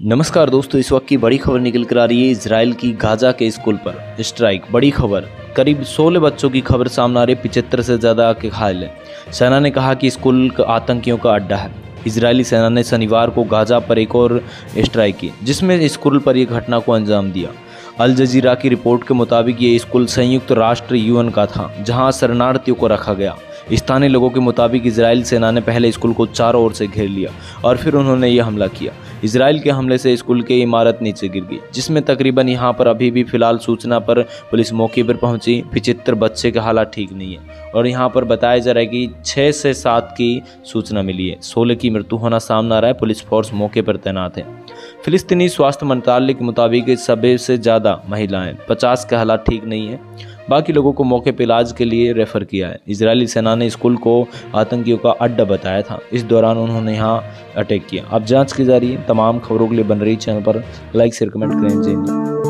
नमस्कार दोस्तों, इस वक्त की बड़ी खबर निकल कर आ रही है इसराइल की गाजा के स्कूल पर। स्ट्राइक, बड़ी खबर। करीब 16 बच्चों की खबर सामने आ रही पिचहत्तर से ज़्यादा के घायल हैं। सेना ने कहा कि स्कूल आतंकियों का अड्डा है। इजरायली सेना ने शनिवार को गाजा पर एक और स्ट्राइक की, जिसमें स्कूल पर यह घटना को अंजाम दिया। अल जजीरा की रिपोर्ट के मुताबिक ये स्कूल संयुक्त राष्ट्र यूएन का था, जहाँ शरणार्थियों को रखा गया। स्थानीय लोगों के मुताबिक इसराइल सेना ने पहले स्कूल को चारों ओर से घेर लिया, और फिर उन्होंने यह हमला किया। इसराइल के हमले से स्कूल की इमारत नीचे गिर गई, जिसमें तकरीबन यहाँ पर अभी भी फ़िलहाल सूचना पर पुलिस मौके पर पहुँची। पिचित्र बच्चे के हालात ठीक नहीं है और यहाँ पर बताया जा रहा है कि छः से सात की सूचना मिली है। सोलह की मृत्यु होना सामने आ रहा है। पुलिस फोर्स मौके पर तैनात है। फिलिस्तीनी स्वास्थ्य मंत्रालय के मुताबिक सभी से ज़्यादा महिलाएँ, पचास के हालात ठीक नहीं है। बाकी लोगों को मौके पर इलाज के लिए रेफर किया है। इसराइली सेना ने स्कूल को आतंकियों का अड्डा बताया था। इस दौरान उन्होंने यहाँ अटैक किया। अब जाँच की जा रही है। तमाम खबरों के लिए बन रही चैनल पर लाइक से कमेंट करें। जय